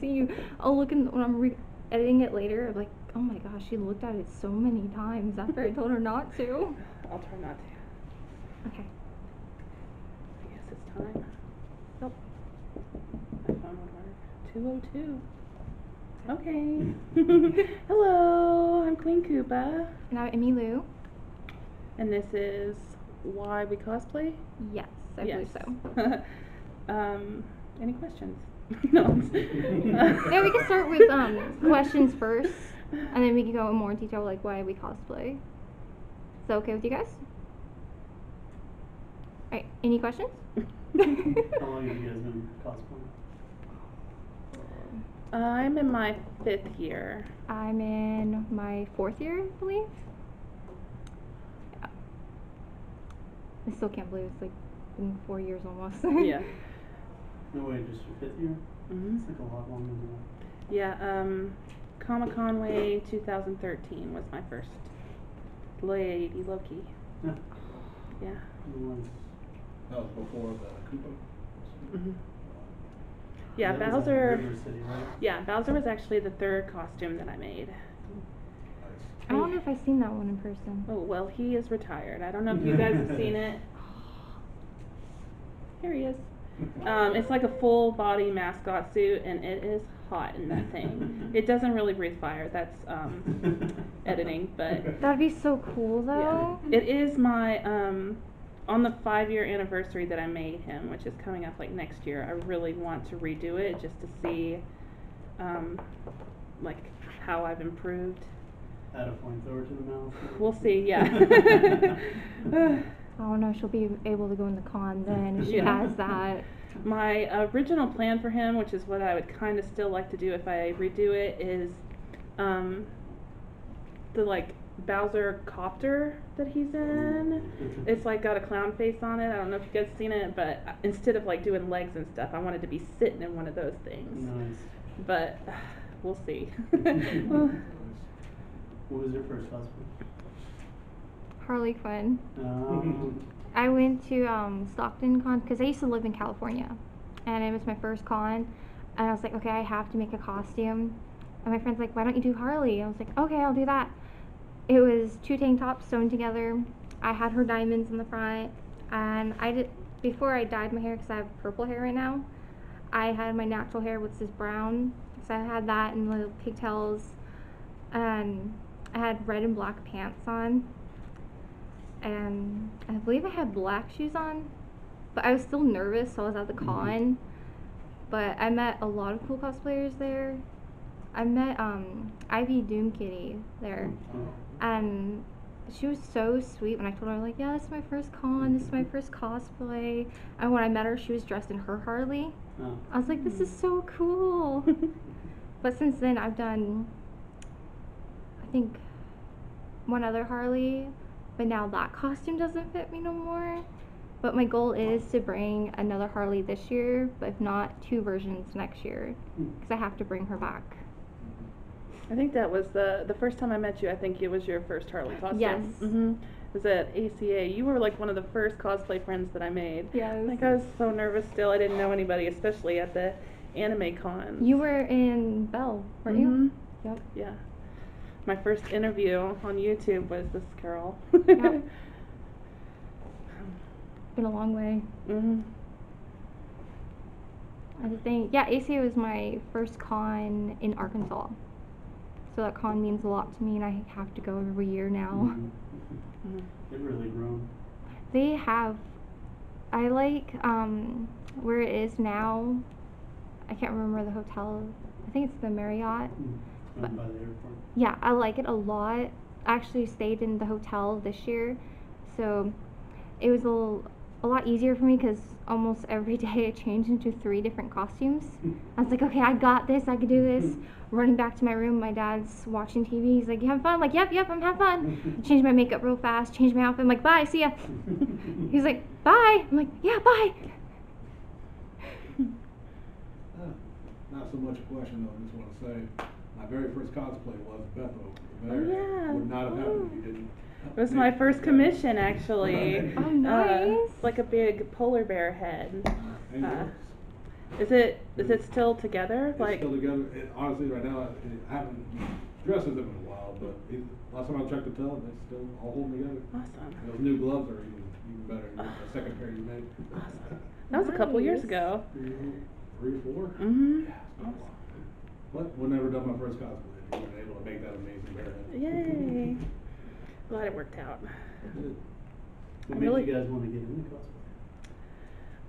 See you. I'll look in when I'm re- editing it later. I'm like, oh my gosh, she looked at it so many times after I told her not to. I'll try not to. Okay. I guess it's time. Nope. My phone would work. 202. Okay. Hello, I'm Queen Koopa, And I'm Emmylou. and this is Why We Cosplay? Yes, I believe so. so. um, any questions? no. Yeah, we can start with um, questions first, and then we can go in more detail, like why we cosplay. Is that okay with you guys? Alright, any questions? How long have you guys been cosplaying? I'm in my fifth year. I'm in my fourth year, I believe. I still can't believe it's like been four years almost. yeah. No way, just your fifth year? hmm It's like a lot longer than that. Yeah, um, Comic Conway 2013 was my first Lady Loki. Yeah. Yeah. That was before the Koopa. hmm Yeah, that was at Bowser. City, right? Yeah, Bowser was actually the third costume that I made. I don't know if I've seen that one in person. Oh, well, he is retired. I don't know if you guys have seen it. Here he is. Um, it's like a full body mascot suit, and it is hot in that thing. It doesn't really breathe fire. That's um, editing, but That'd be so cool yeah. though. It is my um, on the five year anniversary that I made him, which is coming up like next year. I really want to redo it just to see, um, like how I've improved. Add a flamethrower to the mouth. We'll see. Yeah. Oh no, she'll be able to go in the con then if she Yeah. has that. My original plan for him, which is what I would kind of still like to do if I redo it, is um, the like Bowser copter that he's in. It's like got a clown face on it. I don't know if you guys seen it, but uh, instead of like doing legs and stuff, I wanted to be sitting in one of those things. Nice. But we'll see. What was your first cosplay? Harley Quinn. Um, I went to um, Stockton Con because I used to live in California, and it was my first con. And I was like, okay, I have to make a costume. And my friend's like, why don't you do Harley? I was like, okay, I'll do that. It was two tank tops sewn together. I had her diamonds in the front, and I did before I dyed my hair because I have purple hair right now. I had my natural hair, which is brown, so I had that and little pigtails, and I had red and black pants on and I believe I had black shoes on, but I was still nervous, so I was at the con. But I met a lot of cool cosplayers there. I met um, Ivy Doomkitty there, oh, and she was so sweet when I told her like, yeah, this is my first con, this is my first cosplay. And when I met her, she was dressed in her Harley. oh. I was like, this is so cool. but since then, I've done, think, one other Harley, but now that costume doesn't fit me no more. But my goal is to bring another Harley this year, but if not, two versions next year, because I have to bring her back. I think that was the the first time I met you. I think it was your first Harley costume. Yes. hmm It was at ACA. You were like one of the first cosplay friends that I made. Yes. Like I was so nervous still. I didn't know anybody, especially at the anime con. You were in Belle, weren't Mhm. you? Yep. Yeah. My first interview on YouTube was this girl. Yep. Been a long way. hmm I think, yeah, ACA was my first con in Arkansas. So that con means a lot to me, and I have to go every year now. Mhm. hmm They've really grown. They have, I like um, where it is now. I can't remember the hotel. I think it's the Marriott. Mm. But- by the airport. Yeah, I like it a lot. I actually stayed in the hotel this year, so it was a, little, a lot easier for me because almost every day I changed into three different costumes. I was like, okay, I got this. I could do this. Running back to my room, my dad's watching TV. He's like, you having fun? I'm like, yep, yep, I'm having fun. Changed my makeup real fast. Changed my outfit. I'm like, bye, see ya. He's like, bye. I'm like, yeah, bye. Uh, Not so much a question though, I just wanna say, my very first cosplay was Bethel. Oh, yeah. Would not have happened if you didn't. It was my first commission, actually. Oh, Uh, nice. like a big polar bear head. Uh, Is it is it still together? It's Like still together. It, honestly, right now, I, I haven't dressed with them in a while, but it, last time I checked the tub, it's still all holding together. awesome. And those new gloves are even, even better. The second pair you made. Awesome. That was a couple years ago. Three or four? Mhm. Yeah, it's been a while. But would never done my first cosplay. You were able to make that amazing bear. Yay. Glad it worked out. What I made really- you guys want to get into cosplay?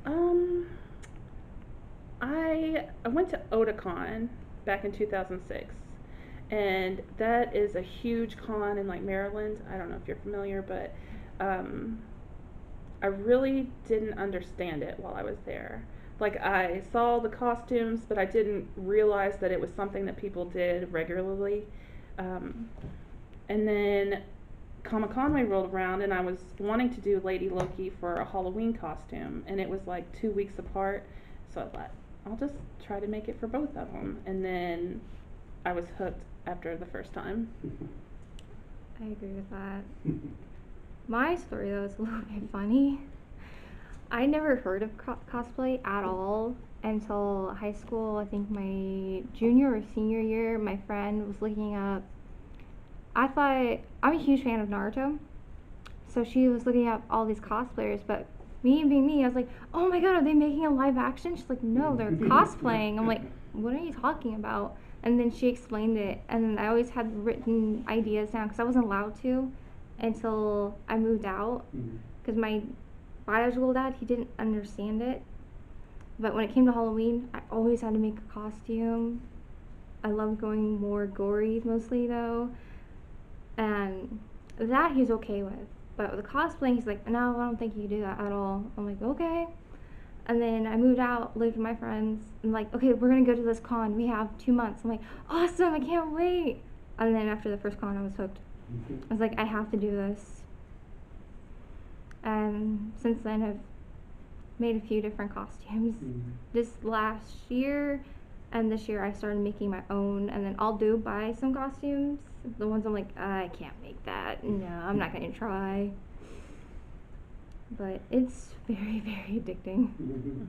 Um, I I went to Otakon back in 2006, and that is a huge con in like Maryland. I don't know if you're familiar, but um, I really didn't understand it while I was there. Like I saw the costumes, but I didn't realize that it was something that people did regularly. Um, and then Comic Con rolled around, and I was wanting to do Lady Loki for a Halloween costume, and it was like two weeks apart. So I thought, I'll just try to make it for both of them. And then I was hooked after the first time. I agree with that. My story though is a little bit funny. I never heard of co- cosplay at all until high school. I think my junior or senior year, my friend was looking up. I thought I'm a huge fan of Naruto, so she was looking up all these cosplayers. But me being me, I was like, "Oh my god, are they making a live action?" She's like, "No, they're cosplaying." I'm like, "What are you talking about?" And then she explained it, and I always had written ideas down because I wasn't allowed to until I moved out mm-hmm. because my biological dad he didn't understand it. But when it came to halloween i always had to make a costume. I love going more gory mostly though. And that he's okay with. But with the cosplaying he's like no i don't think you can do that at all. I'm like okay. And then i moved out lived with my friends. And like okay we're gonna go to this con. We have two months. I'm like awesome i can't wait. And then after the first con i was hooked. I was like, I have to do this. And since then, I've made a few different costumes. Mhm. This last year and this year, I started making my own. And then I'll do buy some costumes. The ones I'm like, I can't make that. No, I'm not going to try. But it's very, very addicting. Mhm.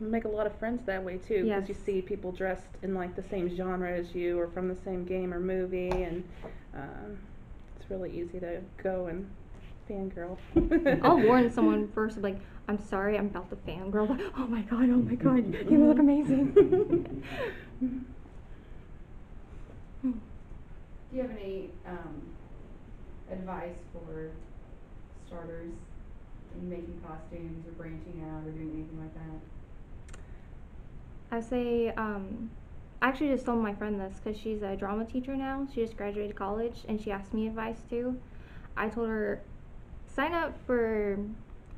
You make a lot of friends that way too, because you see people dressed in like the same genre as you or from the same game or movie, and um, it's really easy to go and fangirl. I'll warn someone first, like, I'm sorry, I'm about to fangirl. But, oh my god, oh my god, you look amazing. Do you have any um, advice for starters in making costumes or branching out or doing anything like that? I say, um, I actually just told my friend this because she's a drama teacher now. She just graduated college and she asked me advice too. I told her, sign up for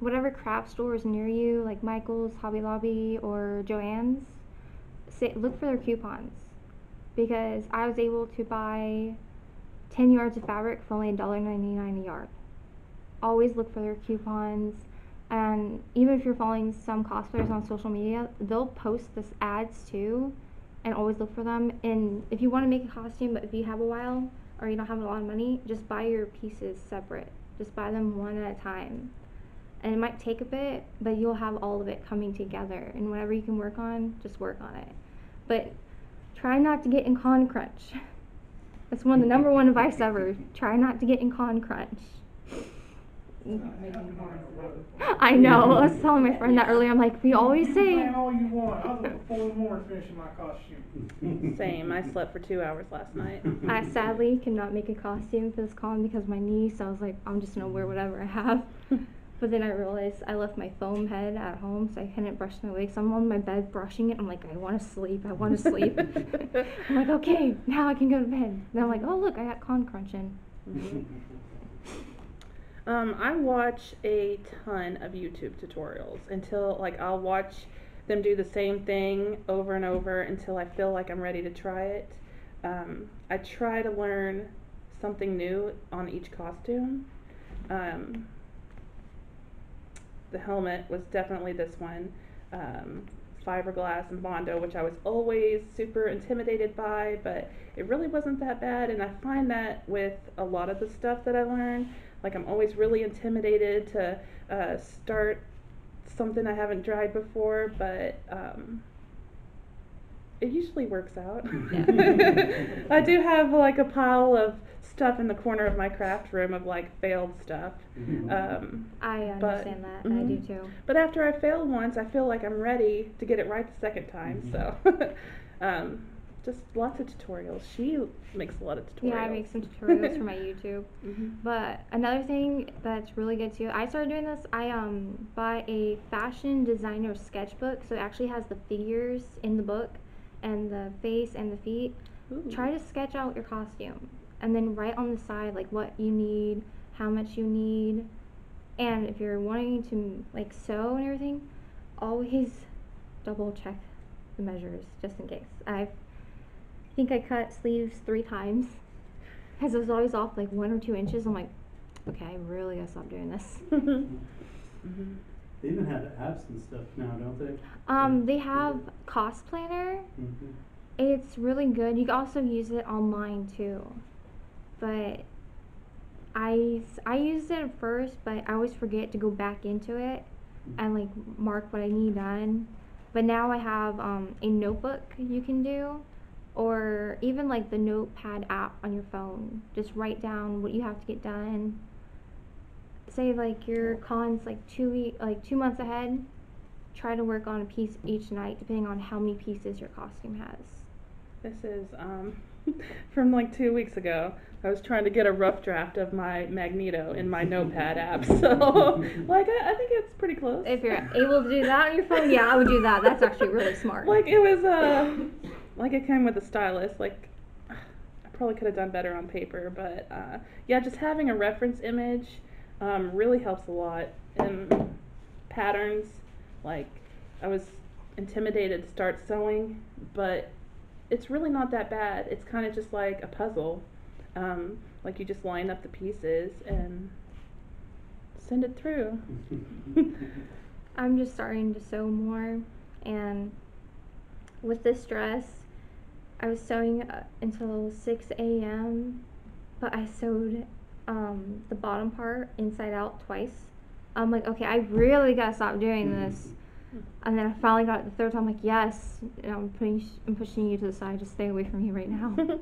whatever craft stores near you, like Michael's, Hobby Lobby, or Joann's. Say, look for their coupons because I was able to buy 10 yards of fabric for only $1.99 a yard. Always look for their coupons. And even if you're following some cosplayers on social media, they'll post this ads too, and always look for them. And if you want to make a costume, but if you have a while or you don't have a lot of money, just buy your pieces separate. Just buy them one at a time. And it might take a bit, but you'll have all of it coming together. And whatever you can work on, just work on it. But try not to get in con crunch. That's one of the number one advice ever. Try not to get in con crunch. Making horns around. I know. I was telling my friend that earlier. I'm like, we always say. plan all you want. I was up at four in the finishing my costume. Same. I slept for two hours last night. I sadly cannot make a costume for this con because my knee, so I was like, I'm just gonna wear whatever I have. But then I realized I left my foam head at home, so I couldn't brush my wig. So I'm on my bed brushing it. I'm like, I want to sleep. I want to sleep. I'm like, okay, now I can go to bed. Then I'm like, oh look, I got con crunching. Mm-hmm. Um, I watch a ton of YouTube tutorials until like I'll watch them do the same thing over and over until I feel like I'm ready to try it. Um, I try to learn something new on each costume. Um, the helmet was definitely this one. Um, fiberglass and bondo, which I was always super intimidated by, but it really wasn't that bad. And I find that with a lot of the stuff that I learn, like I'm always really intimidated to uh, start something I haven't tried before, but um, it usually works out. Yeah. I do have like a pile of stuff in the corner of my craft room of like failed stuff. Mhm. Um, I But- understand that. I do mhm. too. but after I fail once, I feel like I'm ready to get it right the second time. Mhm. So, um, just lots of tutorials. She makes a lot of tutorials. Yeah, I make some tutorials for my YouTube. hmm But another thing that's really good too, I started doing this. I um bought a fashion designer sketchbook, so it actually has the figures in the book, and the face and the feet. Try to sketch out your costume, and then write on the side like what you need, how much you need, and if you're wanting to like sew and everything, always double check the measures just in case. I think I cut sleeves three times because it was always off like one or two inches. I'm like, okay, I really gotta stop doing this. hmm They even have apps and stuff now, don't they? Um, they have Cosplanner. Mhm. It's really good. You can also use it online too. But I I used it at first, but I always forget to go back into it and like mark what I need done. But now I have um, a notebook you can do, or even like the Notepad app on your phone. Just write down what you have to get done. Say like your con's like two week, like two months ahead. Try to work on a piece each night, depending on how many pieces your costume has. This is um, from like two weeks ago. I was trying to get a rough draft of my Magneto in my Notepad app, so like I, I think it's pretty close. If you're able to do that on your phone, yeah, I would do that. That's actually really smart. like it was uh, like it came with a stylus. Like I probably could have done better on paper, but uh, yeah, just having a reference image um, really helps a lot. And patterns, like I was intimidated to start sewing, but it's really not that bad. It's kind of just like a puzzle. Um, like you just line up the pieces and send it through. I'm just starting to sew more, and with this dress, I was sewing uh, until 6 a.m., but I sewed um, the bottom part inside out twice. I'm like, okay, I really gotta stop doing this. And then I finally got it the third time. I'm like, yes, and I'm putting, sh- I'm pushing you to the side. Just stay away from me right now.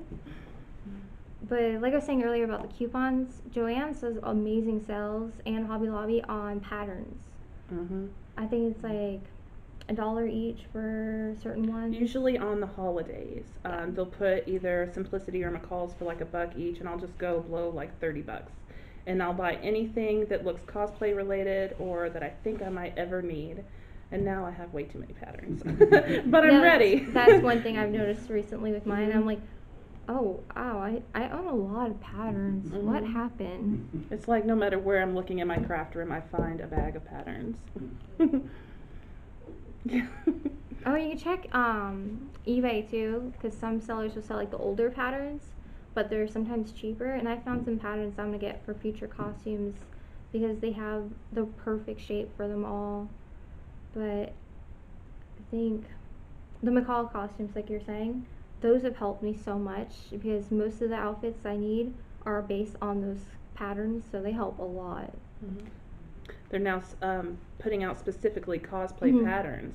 But like I was saying earlier about the coupons, Joann says amazing sales and Hobby Lobby on patterns. hmm I think it's like a dollar each for certain ones. Usually on the holidays, um, they'll put either Simplicity or McCall's for like a buck each, and I'll just go blow like thirty bucks, and I'll buy anything that looks cosplay related or that I think I might ever need. And now I have way too many patterns, but I'm That's- ready. That's one thing I've noticed recently with mine. Mhm. I'm like, oh, wow, I, I own a lot of patterns. What Mhm. happened? It's like no matter where I'm looking in my craft room, I find a bag of patterns. Yeah. Oh, you can check um, eBay too, because some sellers will sell like the older patterns, but they're sometimes cheaper. And I found some patterns I'm gonna get for future costumes because they have the perfect shape for them all. But I think the McCall costumes, like you're saying, those have helped me so much because most of the outfits I need are based on those patterns, so they help a lot. Mhm. They're now um, putting out specifically cosplay Mhm. patterns,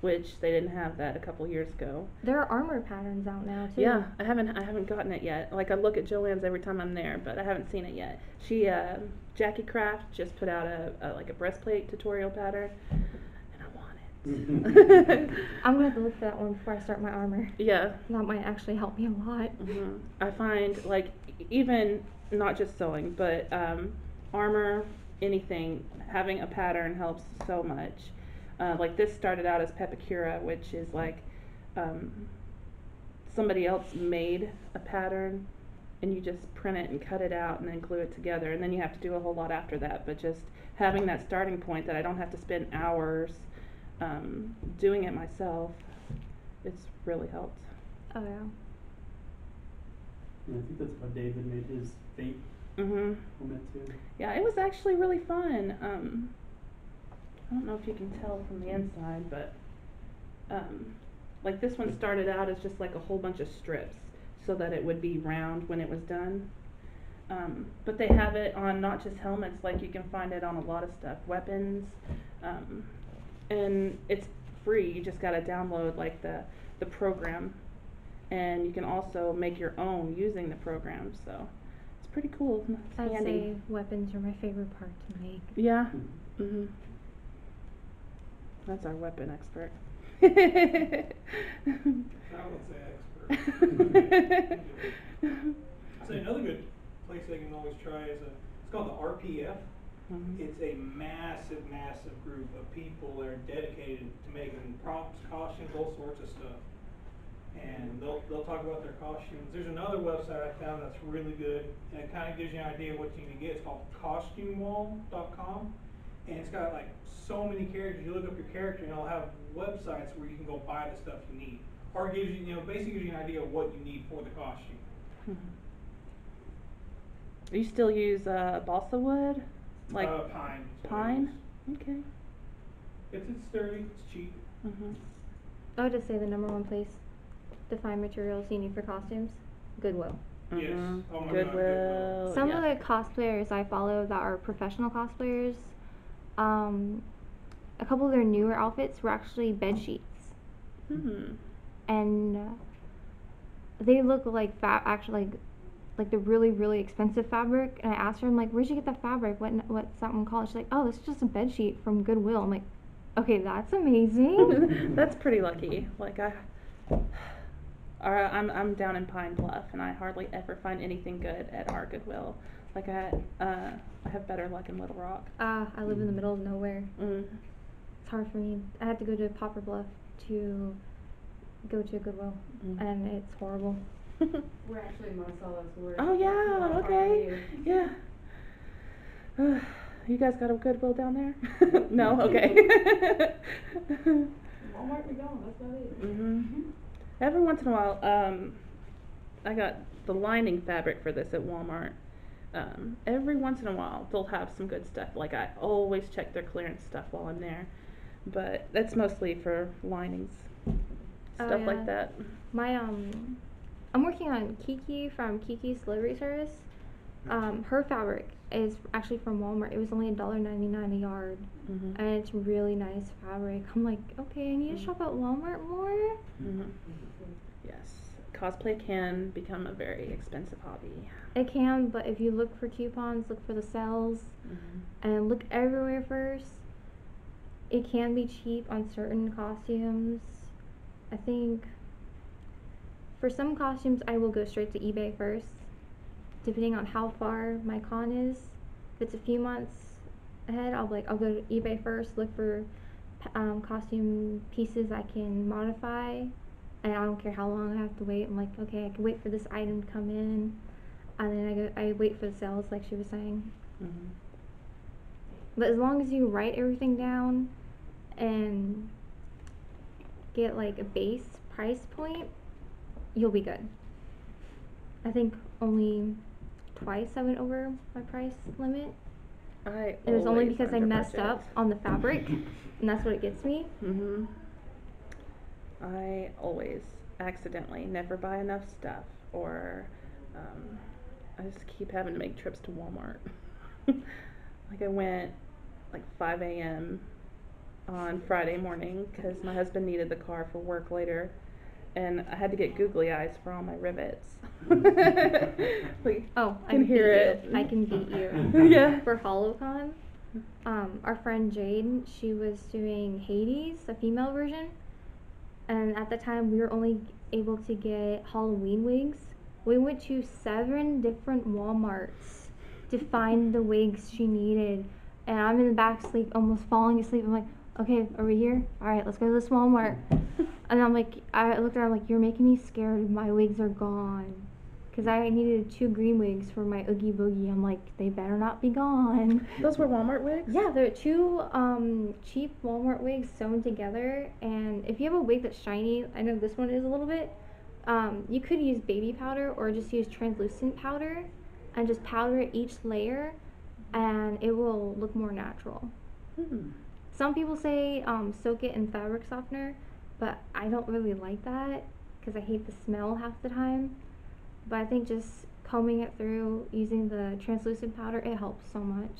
which they didn't have that a couple years ago. There are armor patterns out now too. Yeah, I haven't I haven't gotten it yet. Like I look at Joann's every time I'm there, but I haven't seen it yet. She uh, Jackie Craft just put out a, a like a breastplate tutorial pattern, and I want it. I'm gonna have to look for that one before I start my armor. yeah, That might actually help me a lot. hmm I find like even not just sewing, but um, armor, anything, having a pattern helps so much. Uh, like this started out as Pepakura, which is like um, somebody else made a pattern, and you just print it and cut it out and then glue it together, and then you have to do a whole lot after that. But just having that starting point that I don't have to spend hours um, doing it myself, it's really helped. Oh yeah. Yeah, I think that's how David made his hmm too. Yeah, it was actually really fun. Um, I don't know if you can tell from the inside, but um, like this one started out as just like a whole bunch of strips so that it would be round when it was done. Um, but they have it on not just helmets, like you can find it on a lot of stuff, weapons, um, and it's free. You just gotta download like the the program, and you can also make your own using the program. So pretty cool. I'd handy. say weapons are my favorite part to make. Yeah. Mhm. That's our weapon expert. I would say expert. I'd say another good place they can always try is a, it's called the RPF. Mhm. It's a massive, massive group of people that are dedicated to making props, costumes, all sorts of stuff. And they'll, they'll talk about their costumes. There's another website I found that's really good, and it kinda gives you an idea of what you need to get. It's called costumewall.com. And it's got like so many characters. You look up your character and it'll have websites where you can go buy the stuff you need. Or it gives you, you know, basically gives you an idea of what you need for the costume. Mhm. You still use uh, balsa wood, like uh, pine. is what it pine? Okay. It's, it's sturdy, it's cheap. Mhm. I would just say the number one place to find materials you need for costumes, Goodwill. Yes. Mhm. Oh my God, Goodwill. Goodwill. Some yeah. of the cosplayers I follow that are professional cosplayers, um, a couple of their newer outfits were actually bed sheets, Hmm. and uh, they look like fa- actually like like the really really expensive fabric. And I asked her, I'm like, "Where'd you get that fabric? What what's that one called?" She's like, "Oh, this is just a bed sheet from Goodwill." I'm like, "Okay, that's amazing." That's pretty lucky. Like I, our, I'm I'm down in Pine Bluff, and I hardly ever find anything good at our Goodwill. Like I, uh, I have better luck in Little Rock. Ah, I live in the middle of nowhere. Mm. It's hard for me. I had to go to Popper Bluff to go to Goodwill, Mm. and it's horrible. We're actually in Monticello, so oh yeah, not far from okay, you. yeah. you guys got a Goodwill down there? no, okay. Walmart we don't, that's about it. hmm Every once in a while, um, I got the lining fabric for this at Walmart. Um, every once in a while, they'll have some good stuff. Like I always check their clearance stuff while I'm there, but that's mostly for linings, Oh, stuff yeah. like that. My um, I'm working on Kiki from Kiki's Delivery Service. Um, her fabric is actually from Walmart. It was only $1.99 a yard, hmm and it's really nice fabric. I'm like, okay, I need to shop at Walmart more. hmm Yes, cosplay can become a very expensive hobby. It can, but if you look for coupons, look for the sales, and look everywhere first. It can be cheap on certain costumes. I think for some costumes, I will go straight to eBay first, depending on how far my con is. If it's a few months ahead, I'll like I'll go to eBay first, look for um, costume pieces I can modify, and I don't care how long I have to wait. I'm like, okay, I can wait for this item to come in, and then I go I wait for the sales, like she was saying. hmm But as long as you write everything down and get like a base price point, you'll be good. I think only twice I went over my price limit. I It was only because I messed up on the fabric, and that's what it gets me. hmm I always accidentally never buy enough stuff, or um, I just keep having to make trips to Walmart. like I went like 5 a.m. on Friday morning because my husband needed the car for work later, and I had to get googly eyes for all my rivets. like, Oh, I can can hear it. You. I can beat you. yeah. For HoloCon, um, our friend Jade, she was doing Hades, a female version, and at the time we were only able to get Halloween wigs. We went to seven different WalMarts to find the wigs she needed, and I'm in the back sleep, almost falling asleep. I'm like, okay, are we here? All right, let's go to this Walmart. And I'm like, I looked at her, I'm like, you're making me scared. My wigs are gone. Because I needed two green wigs for my Oogie Boogie. I'm like, they better not be gone. Those were Walmart wigs. Yeah, they're two um, cheap Walmart wigs sewn together. And if you have a wig that's shiny, I know this one is a little bit, um, you could use baby powder or just use translucent powder and just powder each layer and it will look more natural. Hmm. Some people say um, soak it in fabric softener, but I don't really like that because I hate the smell half the time. But I think just combing it through using the translucent powder, it helps so much.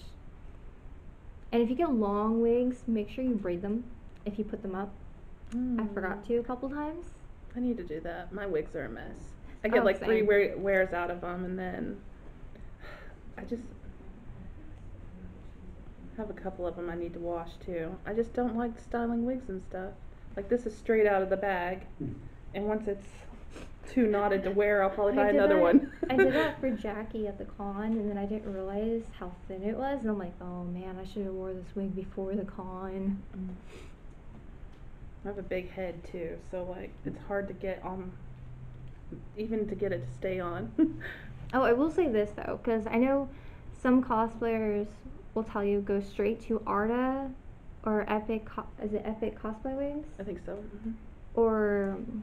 And if you get long wigs, make sure you braid them if you put them up. I forgot Mm. to a couple times. I need to do that. My wigs are a mess. I get Oh, like three wear- wears out of them, and then I just have a couple of them I need to wash too. I just don't like styling wigs and stuff. Like this is straight out of the bag, hmm. and once it's too knotted to wear, I'll probably buy another that- one. I did that for Jackie at the con, and then I didn't realize how thin it was, and I'm like, oh man, I should have wore this wig before the con. Mm. I have a big head too, so like it's hard to get on, even to get it to stay on. Oh, I will say this though, because I know some cosplayers will tell you go straight to Arda or Epic. Co- is it Epic cosplay wigs I think so. hmm or um,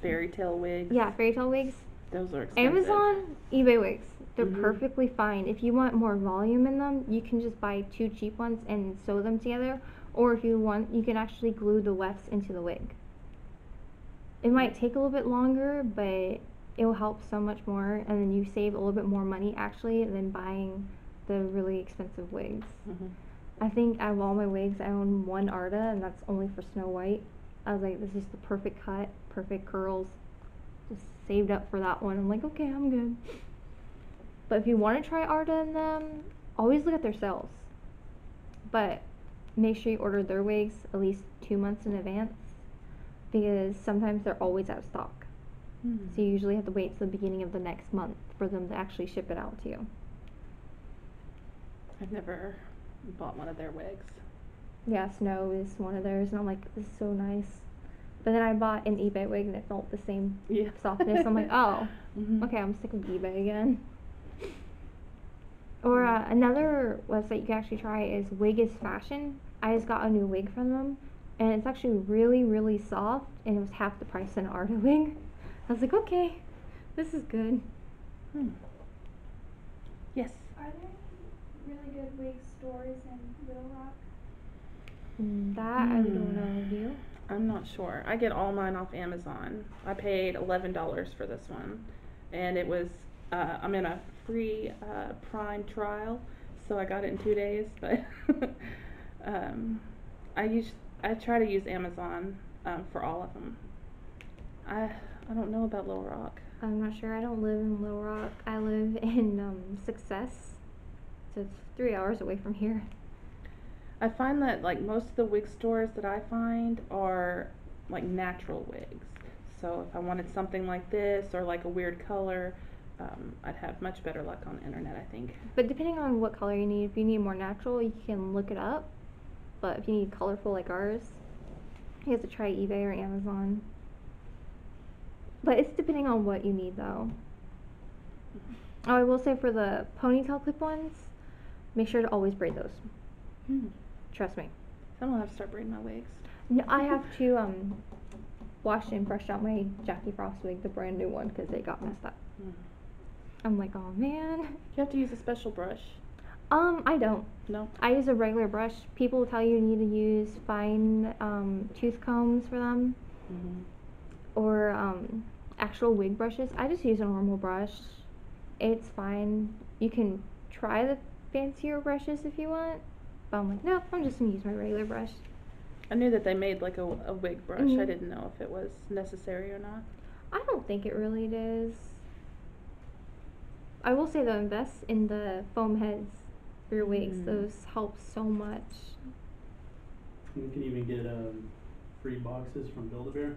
Fairy tale wigs. yeah, fairy tale wigs? those are expensive. Amazon, eBay wigs. They're Mhm. perfectly fine. If you want more volume in them, you can just buy two cheap ones and sew them together. Or if you want, you can actually glue the wefts into the wig. It might take a little bit longer, but it will help so much more, and then you save a little bit more money actually than buying the really expensive wigs. Mhm. I think out of all my wigs, I own one Arda, and that's only for Snow White. I was like, this is the perfect cut, perfect curls. Just saved up for that one. I'm like, okay, I'm good. But if you want to try Arda in them, always look at their sales. But make sure you order their wigs at least two months in advance because sometimes they're always out of stock. Hmm. So you usually have to wait till the beginning of the next month for them to actually ship it out to you. I've never bought one of their wigs. Yeah, Snow is one of theirs, and I'm like, this is so nice. But then I bought an eBay wig, and it felt the same Yeah. softness. I'm like, oh, Mhm. okay, I'm sick of eBay again. Or uh, another website you can actually try is Wig is Fashion. I just got a new wig from them, and it's actually really, really soft, and it was half the price than an Arda wig. I was like, okay, this is good. Hmm. Yes. Are there any really good wig stores in Little Rock? Mm, That I don't Hmm. know. Do you? I'm not sure. I get all mine off Amazon. I paid eleven dollars for this one, and it was uh, I'm in a free uh, Prime trial, so I got it in two days. But um, I use I try to use Amazon um, for all of them. I I don't know about Little Rock. I'm not sure. I don't live in Little Rock. I live in um, Success, so it's three hours away from here. I find that like most of the wig stores that I find are like natural wigs. So if I wanted something like this or like a weird color, um, I'd have much better luck on the internet. I think. But depending on what color you need, if you need more natural, you can look it up. But if you need colorful like ours, you have to try eBay or Amazon. But it's depending on what you need though. Oh, I will say for the ponytail clip ones, make sure to always braid those. Hmm. Trust me. I'm gonna have to start braiding my wigs. No, I have to um wash and brush out my Jackie Frost wig, the brand new one, because it got messed up. Hmm. I'm like, oh man. You have to use a special brush. Um, I don't. No. I use a regular brush. People tell you you need to use fine um, tooth combs for them mm-hmm. or um, actual wig brushes. I just use a normal brush. It's fine. You can try the fancier brushes if you want. But I'm like, no, I'm just gonna use my regular brush. I knew that they made like a, a wig brush. I Mhm. didn't know if it was necessary or not. I don't think it really is. I will say though, invest in the foam heads for your wigs. Mm. Those help so much. You can even get um, free boxes from Build-A-Bear.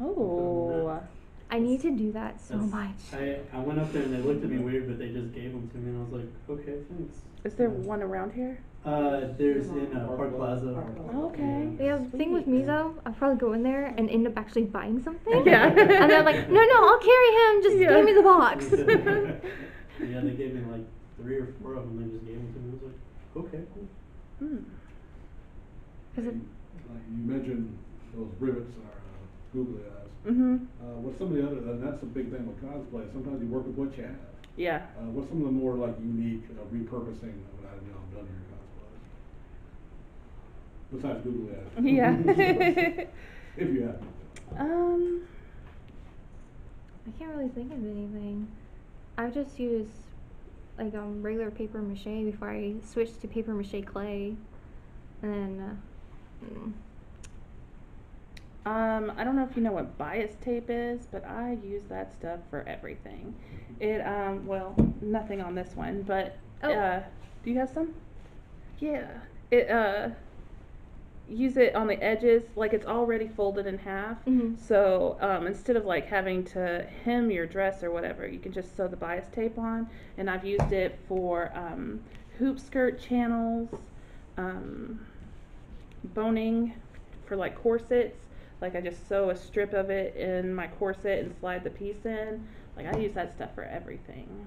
Oh. I need to do that so That's- much. I, I went up there and they looked at me weird, but they just gave them to me, and I was like, okay, thanks. Is there Yeah. one around here? Uh, there's in uh, Park Plaza. Oh, okay. Yeah, the thing with me Sweet. though, I'll probably go in there and end up actually buying something. Yeah. and they're like, no, no, I'll carry him. Just Yeah. give me the box. yeah, they gave me like three or four of them. They just gave them to me. I was like, okay, cool. Hmm. 'Cause it- Like you mentioned, those rivets are uh, googly eyes. Mhm. Uh, what's some of the other, and that's a big thing with cosplay, sometimes you work with what you have. Yeah. Uh, what's some of the more like unique uh, repurposing of an item y'all done in your cosplay? Besides googly eyes. Yeah. If you have. Um, I can't really think of anything. I've just used like um regular paper mache before I switched to paper mache clay, and then. Uh, mm, Um, I don't know if you know what bias tape is, but I use that stuff for everything. It um, well, nothing on this one, but Oh. uh, do you have some? Yeah. It uh, use it on the edges, like it's already folded in half. Mhm. So um, instead of like having to hem your dress or whatever, you can just sew the bias tape on. And I've used it for um, hoop skirt channels, um, boning for like corsets. Like I just sew a strip of it in my corset and slide the piece in. Like I use that stuff for everything.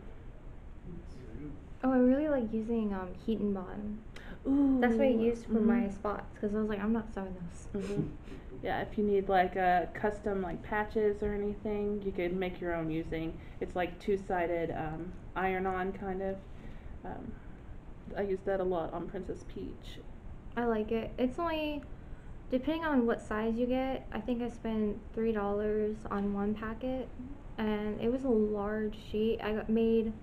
oh, I really like using um heat and bond. Ooh. That's what I used for my mhm. spots because I was like, I'm not sewing those. Mhm. Yeah, if you need like a custom like patches or anything, you could make your own using. It's like two-sided um, iron-on kind of. Um, I use that a lot on Princess Peach. I like it. It's only depending on what size you get. I think I spent three dollars on one packet, and it was a large sheet. I got made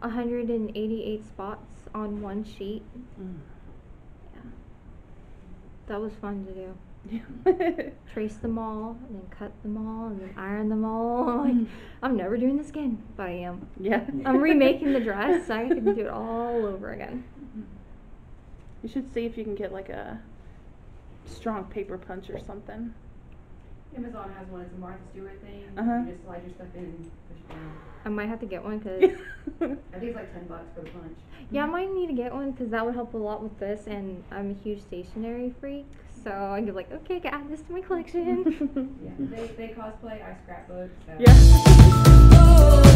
188 spots on one sheet. Mm. Yeah, that was fun to do. Yeah. Trace them all, and then cut them all, and then iron them all. I'm like, I'm never doing this again, but I am. yeah. I'm remaking the dress. so I can do it all over again. You should see if you can get like a strong paper punch or something. Amazon has one, it's a Martha Stewart thing, Uh-huh. you just slide your stuff in and push it down. I might have to get one because I think it's like ten bucks for the punch. Yeah, I might need to get one because that would help a lot with this, and I'm a huge stationery freak, so I could like, okay, I can add this to my collection. Yeah, they, they cosplay, I scrapbook, so. yeah.